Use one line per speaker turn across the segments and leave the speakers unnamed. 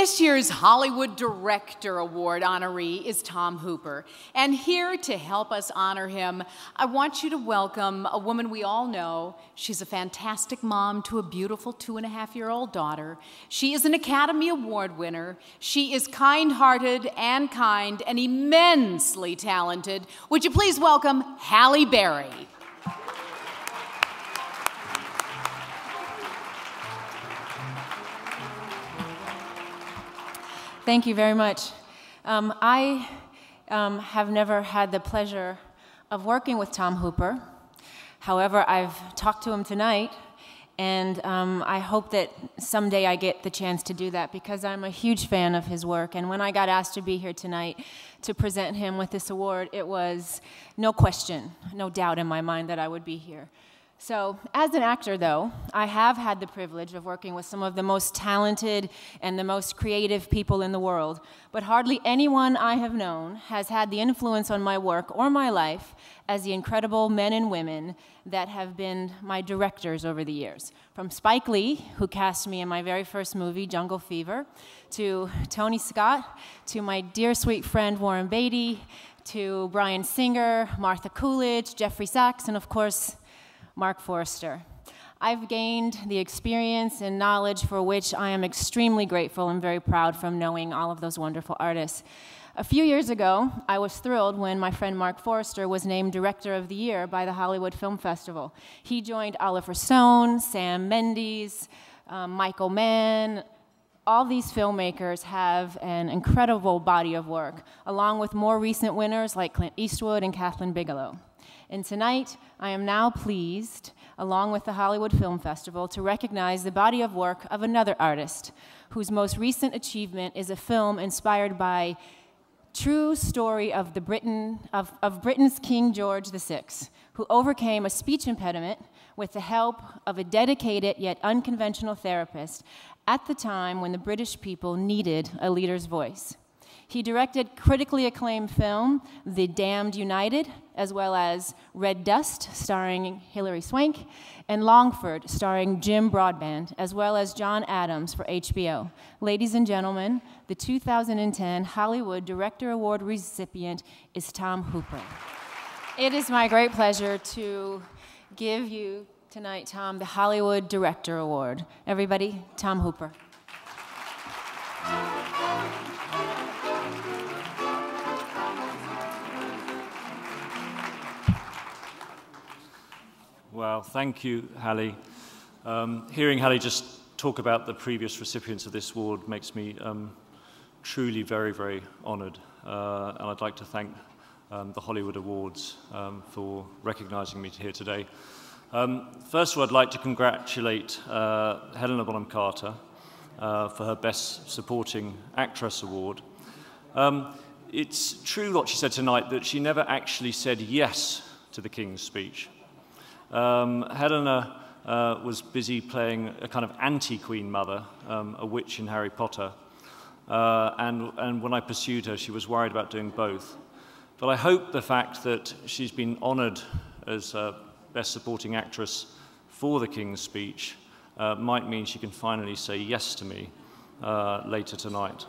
This year's Hollywood Director Award honoree is Tom Hooper. And here to help us honor him, I want you to welcome a woman we all know. She's a fantastic mom to a beautiful two and a half year old daughter. She is an Academy Award winner. She is kind hearted and kind and immensely talented. Would you please welcome Halle Berry?
Thank you very much. Um, I um, have never had the pleasure of working with Tom Hooper. However, I've talked to him tonight, and um, I hope that someday I get the chance to do that because I'm a huge fan of his work. And when I got asked to be here tonight to present him with this award, it was no question, no doubt in my mind that I would be here. So, as an actor, though, I have had the privilege of working with some of the most talented and the most creative people in the world, but hardly anyone I have known has had the influence on my work or my life as the incredible men and women that have been my directors over the years. From Spike Lee, who cast me in my very first movie, Jungle Fever, to Tony Scott, to my dear sweet friend Warren Beatty, to Bryan Singer, Martha Coolidge, Jeffrey Sachs, and of course, Marc Forster. I've gained the experience and knowledge for which I am extremely grateful and very proud from knowing all of those wonderful artists. A few years ago, I was thrilled when my friend Marc Forster was named Director of the Year by the Hollywood Film Festival. He joined Oliver Stone, Sam Mendes, um, Michael Mann. All these filmmakers have an incredible body of work, along with more recent winners like Clint Eastwood and Kathleen Bigelow. And tonight, I am now pleased, along with the Hollywood Film Festival, to recognize the body of work of another artist whose most recent achievement is a film inspired by true story of, the Britain, of, of Britain's King George VI, who overcame a speech impediment with the help of a dedicated yet unconventional therapist at the time when the British people needed a leader's voice. He directed critically acclaimed film The Damned United, as well as Red Dust, starring Hilary Swank, and Longford, starring Jim Broadbent, as well as John Adams for HBO. Ladies and gentlemen, the 2010 Hollywood Director Award recipient is Tom Hooper. It is my great pleasure to give you tonight, Tom, the Hollywood Director Award. Everybody, Tom Hooper.
Well, thank you, Halle. Um, hearing Halle just talk about the previous recipients of this award makes me um, truly very, very honoured. Uh, and I'd like to thank um, the Hollywood Awards um, for recognising me here today. Um, first of all, I'd like to congratulate uh, Helena Bonham Carter uh, for her Best Supporting Actress Award. Um, it's true what she said tonight that she never actually said yes to the King's speech. Um, Helena uh, was busy playing a kind of anti-Queen mother, um, a witch in Harry Potter. Uh, and, and when I pursued her, she was worried about doing both. But I hope the fact that she's been honoured as uh, Best Supporting Actress for the King's speech uh, might mean she can finally say yes to me uh, later tonight.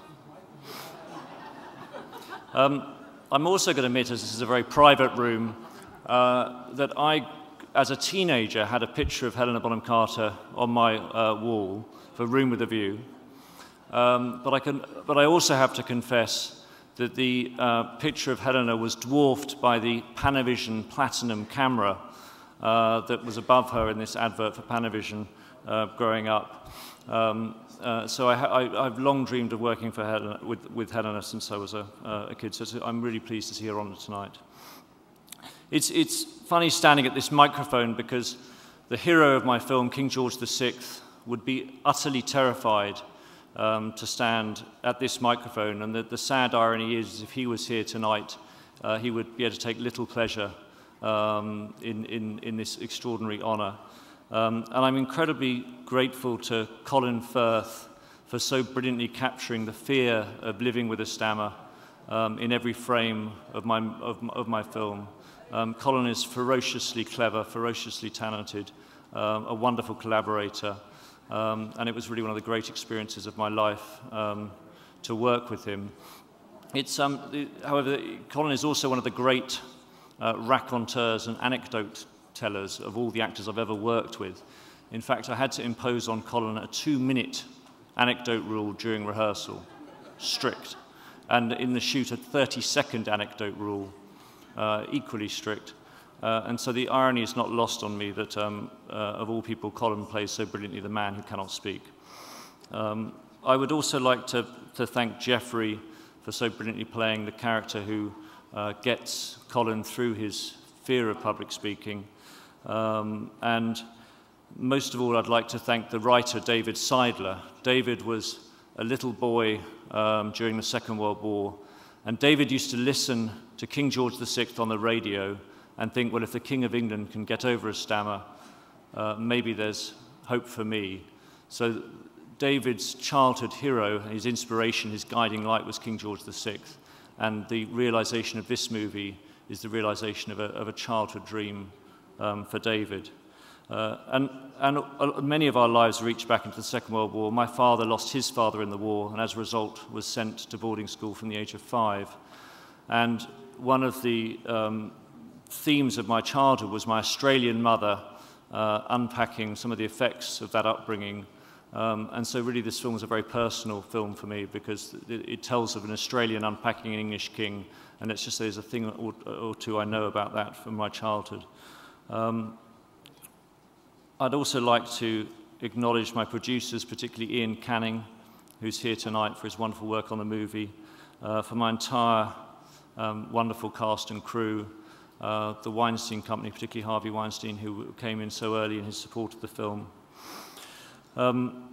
Um, I'm also going to admit, as this is a very private room, uh, that I as a teenager, had a picture of Helena Bonham Carter on my uh, wall for Room with a View. Um, but, I can, but I also have to confess that the uh, picture of Helena was dwarfed by the Panavision Platinum camera uh, that was above her in this advert for Panavision uh, growing up. Um, uh, so I, have long dreamed of working for Helena, with, with Helena since I was a, uh, a kid, so I'm really pleased to see her on tonight. It's, it's funny standing at this microphone because the hero of my film, King George VI, would be utterly terrified um, to stand at this microphone. And the, the, sad irony is, if he was here tonight, uh, he would be able to take little pleasure um, in, in, in this extraordinary honor. Um, and I'm incredibly grateful to Colin Firth for so brilliantly capturing the fear of living with a stammer um, in every frame of my, of, of my film. Um, Colin is ferociously clever, ferociously talented, um, a wonderful collaborator, Um, and it was really one of the great experiences of my life um, to work with him. It's, um, however, Colin is also one of the great uh, raconteurs and anecdote tellers of all the actors I've ever worked with. In fact, I had to impose on Colin a two minute anecdote rule during rehearsal, strict. And in the shoot, a 30 second anecdote rule, uh, equally strict. Uh, and so the irony is not lost on me that, um, uh, of all people, Colin plays so brilliantly the man who cannot speak. Um, I would also like to, to thank Geoffrey for so brilliantly playing the character who uh, gets Colin through his fear of public speaking. Um, and most of all, I'd like to thank the writer David Seidler. David was a little boy um, during the Second World War, and David used to listen to King George VI on the radio and think, well, if the King of England can get over a stammer, uh, maybe there's hope for me. So David's childhood hero, his inspiration, his guiding light was King George VI. And the realization of this movie is the realization of a, of a childhood dream um, for David. Uh, and, and uh, many of our lives reach back into the Second World War. My father lost his father in the war and as a result was sent to boarding school from the age of five. And one of the um, themes of my childhood was my Australian mother uh, unpacking some of the effects of that upbringing. Um, and so, really, this film is a very personal film for me because it, it, tells of an Australian unpacking an English king, and it's just there's a thing or, or two I know about that from my childhood. Um, I'd also like to acknowledge my producers, particularly Iain Canning, who's here tonight for his wonderful work on the movie, uh, for my entire um, wonderful cast and crew, uh, the Weinstein Company, particularly Harvey Weinstein, who came in so early in his support of the film. Um,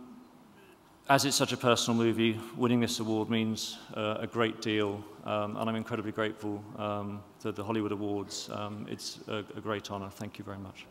as it's such a personal movie, winning this award means uh, a great deal, um, and I'm incredibly grateful um, to the Hollywood Awards. Um, it's a, a great honor. Thank you very much.